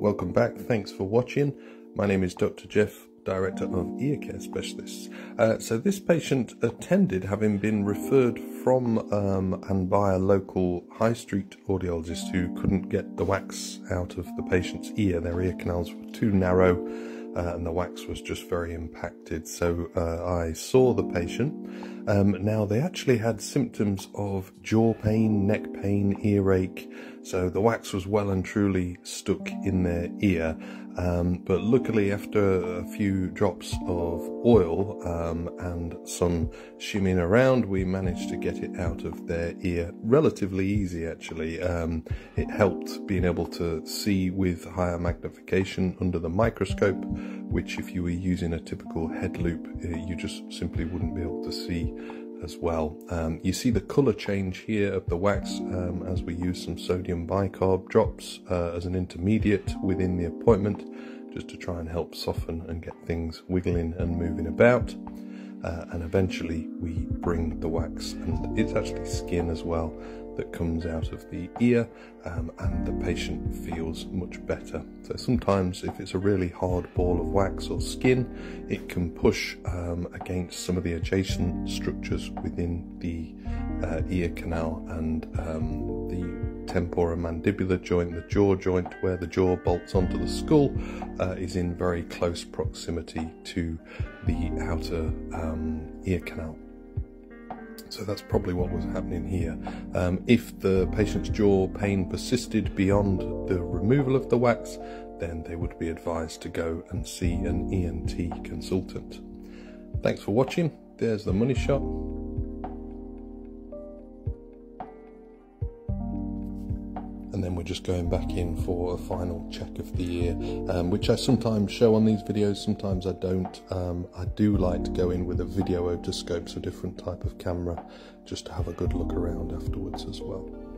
welcome back. Thanks for watching. My name is Dr. Jeff, Director of Ear Care Specialists. Uh, so, this patient attended having been referred from um, and by a local high street audiologist who couldn't get the wax out of the patient's ear. Their ear canals were too narrow uh, and the wax was just very impacted. So, uh, I saw the patient. Um, now, they actually had symptoms of jaw pain, neck pain, earache. So, the wax was well and truly stuck in their ear. Um, but luckily, after a few drops of oil um, and some shimmying around, we managed to get it out of their ear relatively easy. Actually, um, it helped being able to see with higher magnification under the microscope, which, if you were using a typical head loupe, uh, you just simply wouldn't be able to see as well. Um, you see the colour change here of the wax um, as we use some sodium bicarb drops uh, as an intermediate within the appointment just to try and help soften and get things wiggling and moving about. Uh, and eventually we bring the wax and it's actually skin as well that comes out of the ear um, and the patient feels much better. So sometimes if it's a really hard ball of wax or skin, it can push um, against some of the adjacent structures within the uh, ear canal and um, the temporomandibular joint, the jaw joint where the jaw bolts onto the skull, uh, is in very close proximity to the outer um, ear canal. So that's probably what was happening here. Um, if the patient's jaw pain persisted beyond the removal of the wax, then they would be advised to go and see an ENT consultant. Thanks for watching. There's the money shot. And then we're just going back in for a final check of the ear, um, which I sometimes show on these videos, sometimes I don't. Um, I do like to go in with a video otoscope, so different type of camera, just to have a good look around afterwards as well.